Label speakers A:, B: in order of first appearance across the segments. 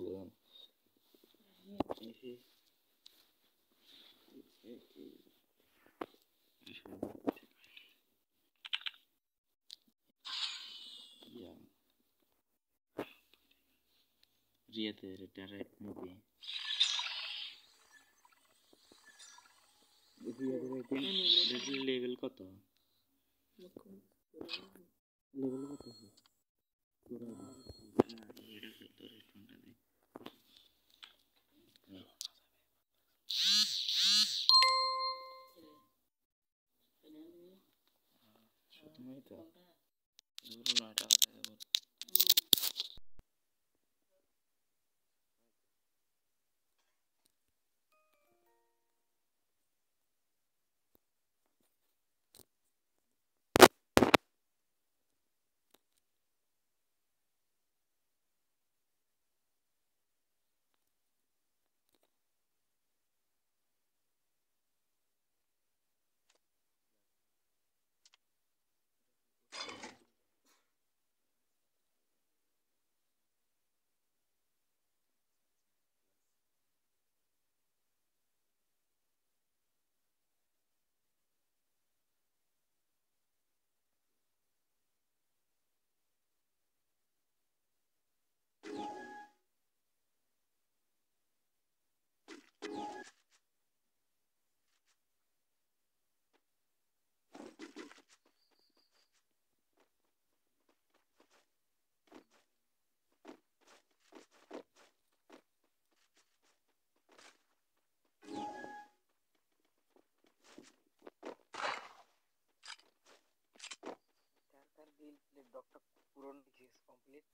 A: ফুল রিয়াতে direct movie level কত? Level কত तो मैं
B: ही था play Puron is complete.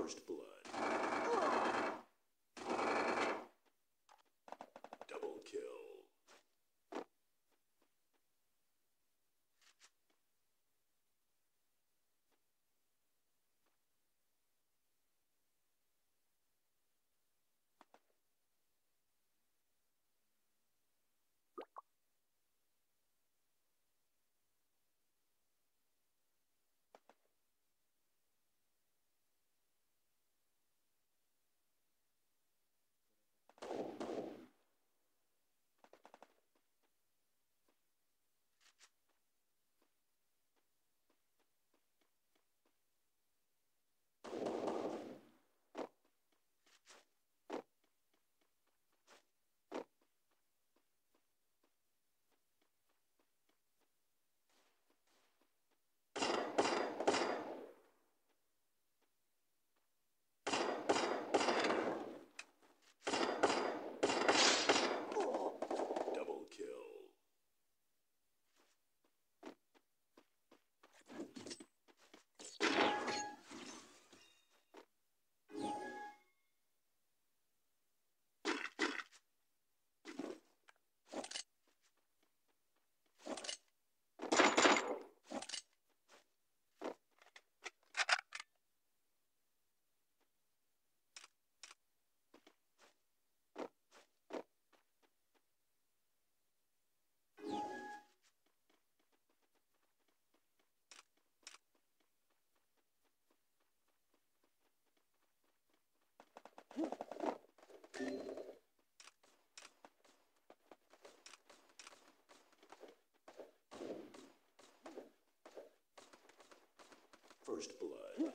C: First blood. First blood.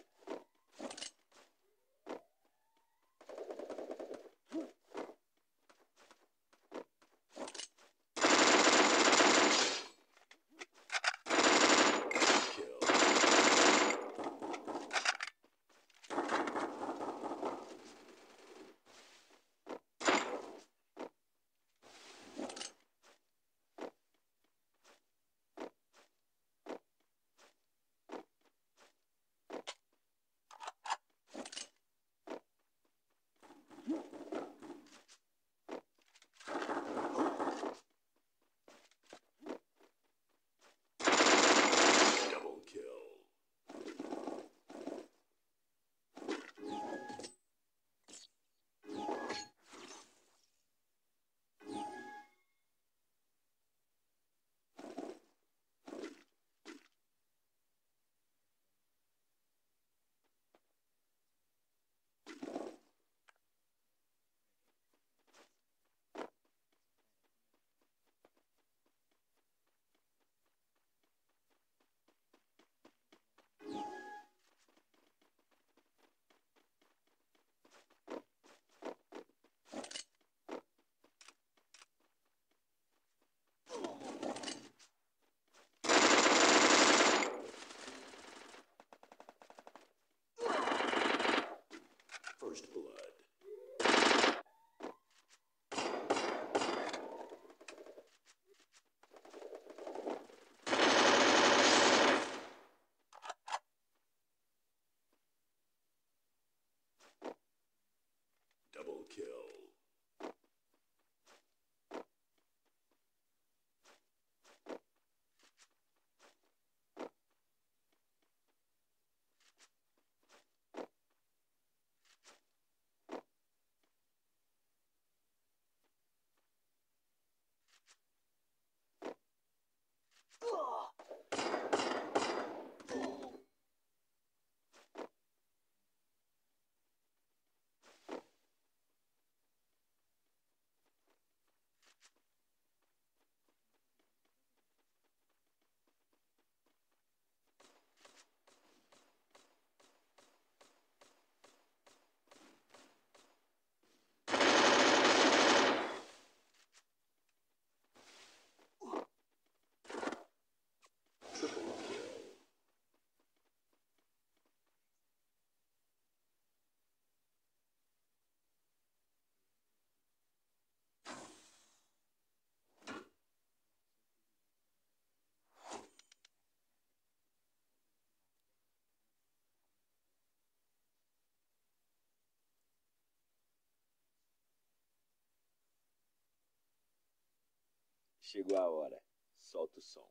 A: Chegou a hora. Solta o som.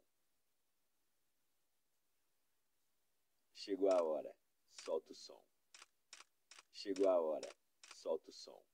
A: Chegou a hora. Solta o som. Chegou a hora. Solta o som.